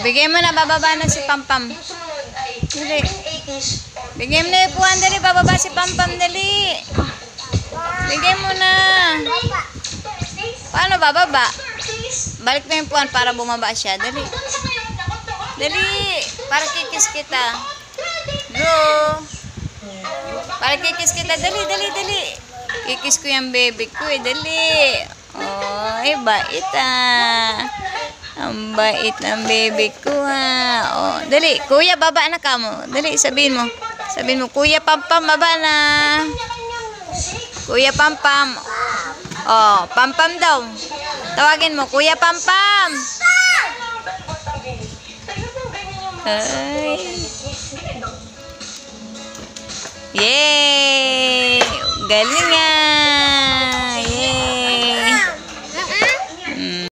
bigay mo na, bababa na si Pampam. Dali. 1980s. Bigay mo na yung upuan, dali, bababa si Pampam, dali. Bigay mo na. Paano bababa? Balik mo yung upuan para bumaba siya, dali. Dali, para kikis kita. Go. Para kikis kita, dali, dali, dali. Kikis ko yung baby ko eh, dali. Oh, eh, bait ah. Ang bait ng baby ko ah. Oh, dali, kuya, baba na ka mo. Dali, sabihin mo. Sabihin mo, kuya Pampam, baba na. Kuya Pampam. Oh, Pampam daw. Tawagin mo, Kuya Pampam. Ay. Yay! Galing ah.